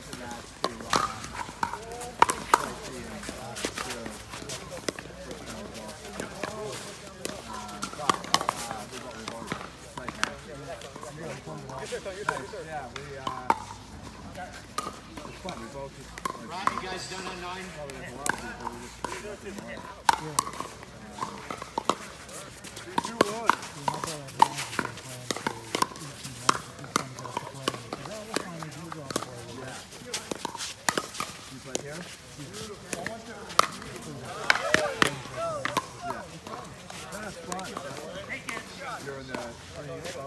Nice, yeah, we, uh, it's fun, we both just, like, Right, you guys done on nine? you play here? Yeah. That's fun. You're in the training expo?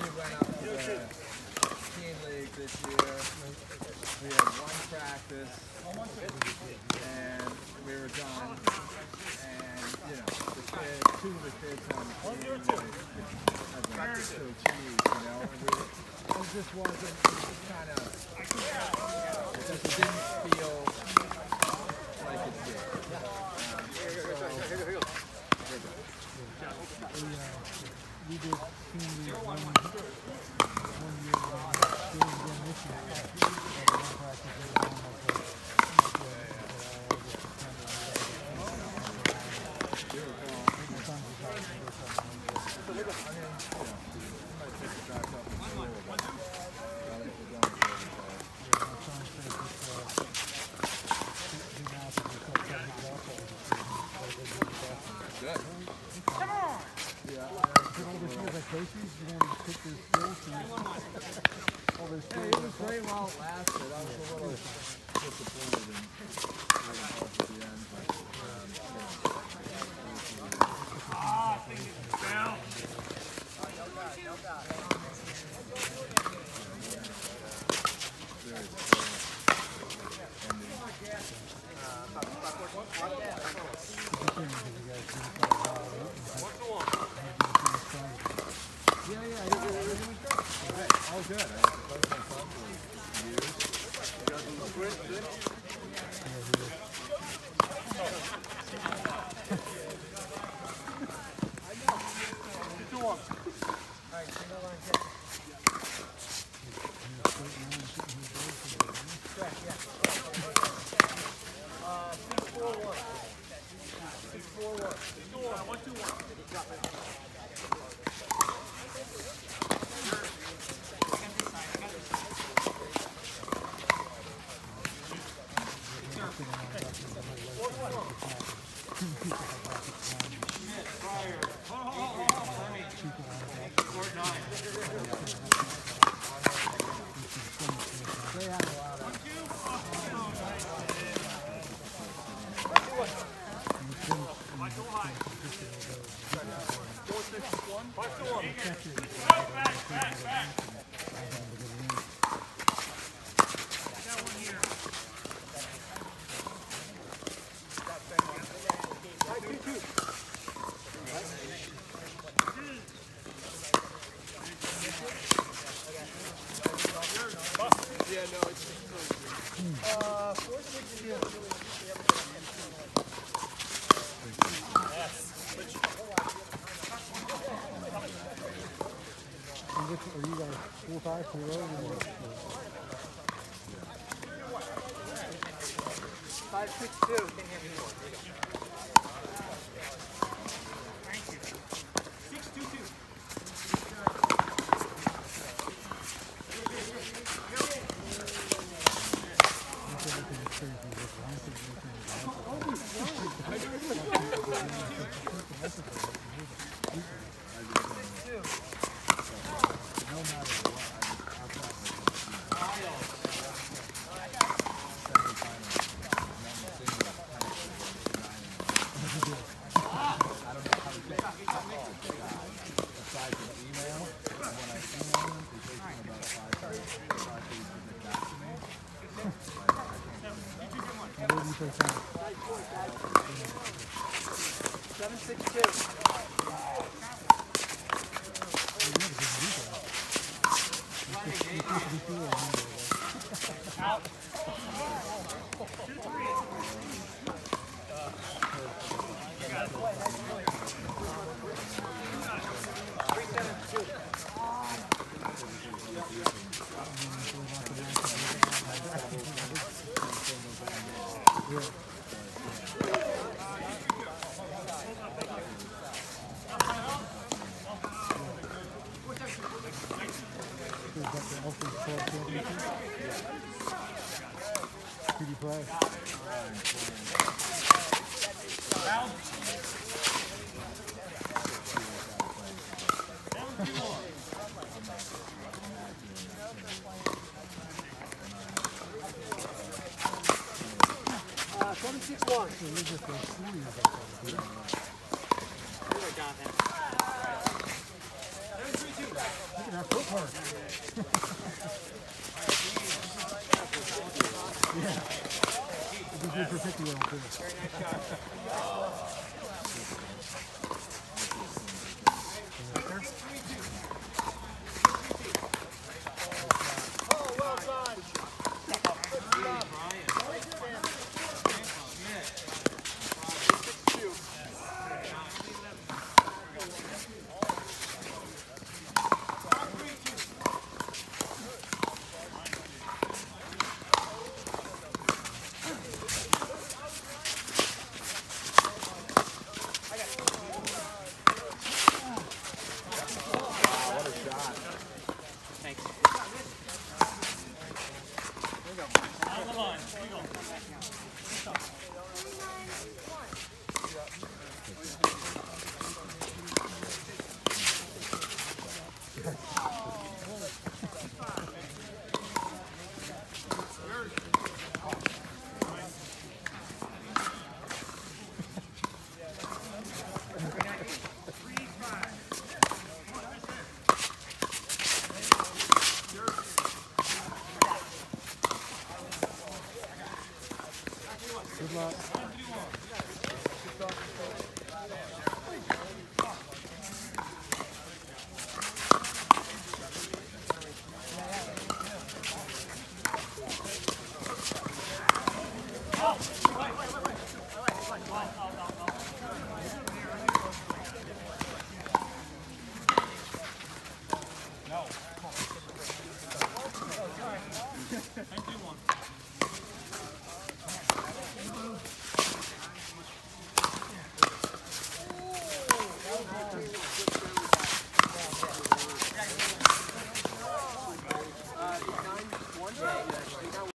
We went out to the teen league this year. We had one practice and we were done. And, you know, the kid, two of the kids on the team had nothing to achieve, you know? And we, it just wasn't, it just kind of, it just didn't feel like it did. Um, so, We did team league one, one year, uh, doing again this year. Uh, one practice, they were on like a- My son's was out and they said, I mean, you know, somebody picked the guys up in school, but I think we're going to yeah, my son said this, uh, he- he now said they start cutting his off all the time. So they do the best. Good. Yeah, Did all this years at Casey's, you know, just pick their skills and all Yeah, was great while it lasted. I was a little disappointed in the end, but um, you know, very full ending. Yeah, yeah, it, it was good. All good. I had to play my son for years. And Five, six, two. Thank you. No matter. email. And when I email them, it them about five days, five days to get back to me. Did you take down? 762. Out. Two, three. Here I got him. Look at that footwork. yeah. Good for 50 year old too. Good Thank you, one.